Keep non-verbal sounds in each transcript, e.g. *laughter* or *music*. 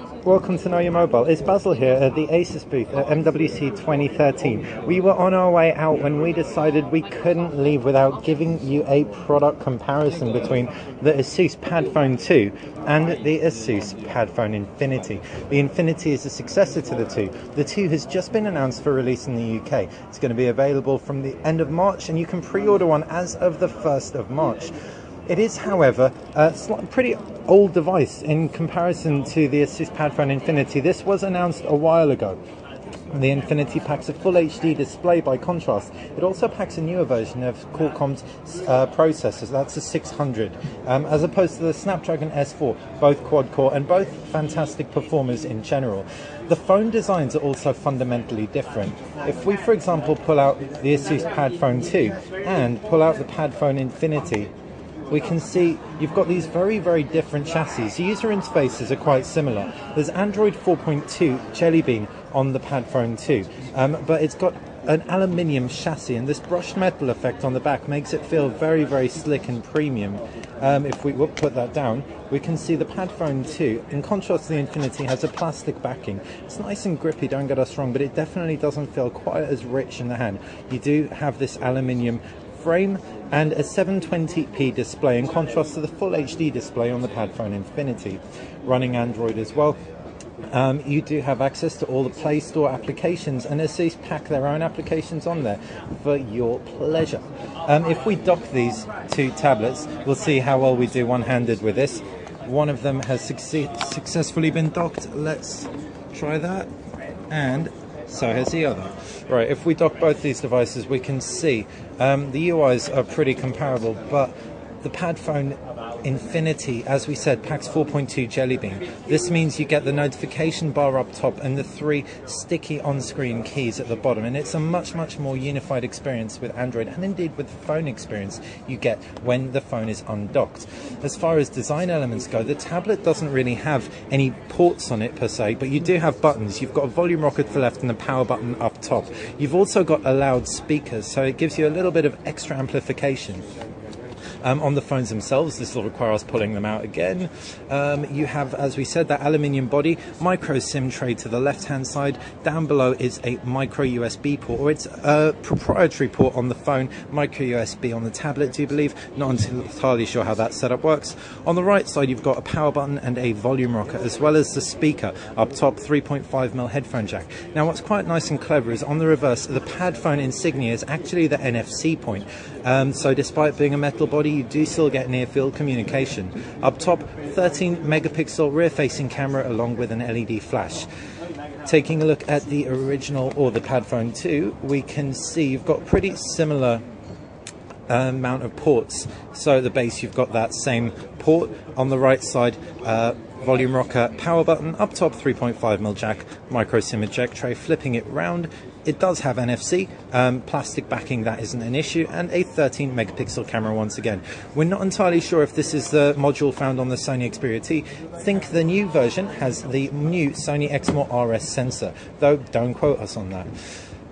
Welcome to Know Your Mobile. It's Basil here at the Asus booth at MWC 2013. We were on our way out when we decided we couldn't leave without giving you a product comparison between the Asus Padfone 2 and the Asus Padfone Infinity. The Infinity is a successor to the 2. The 2 has just been announced for release in the UK. It's going to be available from the end of March and you can pre-order one as of the 1st of March. It is, however, a pretty old device in comparison to the Asus Padfone Infinity. This was announced a while ago. The Infinity packs a full HD display by contrast. It also packs a newer version of Qualcomm's uh, processors, that's a 600, um, as opposed to the Snapdragon S4, both quad core and both fantastic performers in general. The phone designs are also fundamentally different. If we, for example, pull out the Asus Padfone 2 and pull out the Padfone Infinity, we can see you've got these very, very different chassis. The user interfaces are quite similar. There's Android 4.2 Jelly Bean on the Padfone 2, um, but it's got an aluminium chassis and this brushed metal effect on the back makes it feel very very slick and premium. Um, if we put that down we can see the Padfone 2 in contrast to the Infinity has a plastic backing. It's nice and grippy don't get us wrong but it definitely doesn't feel quite as rich in the hand. You do have this aluminium frame and a 720p display in contrast to the full HD display on the Padfone Infinity. Running Android as well. Um, you do have access to all the Play Store applications, and Asus pack their own applications on there for your pleasure. Um, if we dock these two tablets, we'll see how well we do one-handed with this. One of them has succe successfully been docked. Let's try that. And so has the other. Right, if we dock both these devices, we can see um, the UIs are pretty comparable, but the Padfone Infinity, as we said, packs 4.2 Jelly Bean. This means you get the notification bar up top and the three sticky on-screen keys at the bottom, and it's a much, much more unified experience with Android, and indeed with the phone experience you get when the phone is undocked. As far as design elements go, the tablet doesn't really have any ports on it per se, but you do have buttons. You've got a volume rocker to the left and a power button up top. You've also got a loud speakers, so it gives you a little bit of extra amplification. Um, on the phones themselves, this will require us pulling them out again. Um, you have, as we said, that aluminium body, micro SIM tray to the left hand side. Down below is a micro USB port, or it's a proprietary port on the phone, micro USB on the tablet, do you believe? Not entirely sure how that setup works. On the right side, you've got a power button and a volume rocker, as well as the speaker up top, 3.5mm headphone jack. Now, what's quite nice and clever is on the reverse, the Padfone insignia is actually the NFC point. Um, so, despite being a metal body, you do still get near field communication. Up top, 13 megapixel rear facing camera along with an LED flash. Taking a look at the original or the Padfone 2, we can see you've got pretty similar amount of ports. So the base, you've got that same port on the right side. Uh, volume rocker, power button, up top 3.5mm jack, micro SIM eject tray, flipping it round. It does have NFC, um, plastic backing, that isn't an issue, and a 13 megapixel camera once again. We're not entirely sure if this is the module found on the Sony Xperia T. Think the new version has the new Sony Exmor RS sensor, though don't quote us on that.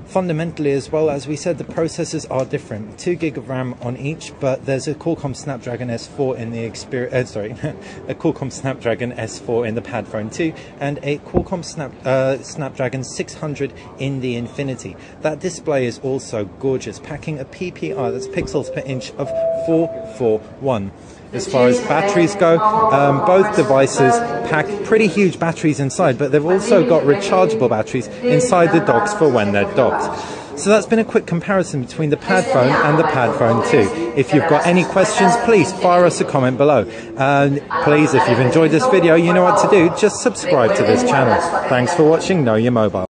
Fundamentally, as well, as we said, the processors are different. 2 gig of RAM on each, but there's a Qualcomm Snapdragon S4 in the Xperia, uh, sorry, *laughs* a Qualcomm Snapdragon S4 in the Padfone 2, and a Qualcomm Snap, uh, Snapdragon 600 in the Infinity. That display is also gorgeous, packing a PPI, that's pixels per inch, of 441. As far as batteries go, um, both devices pack pretty huge batteries inside, but they've also got rechargeable batteries inside the docks for when they're docked. So that's been a quick comparison between the Padfone and the Padfone 2. If you've got any questions, please fire us a comment below. And please, if you've enjoyed this video, you know what to do. Just subscribe to this channel. Thanks for watching Know Your Mobile.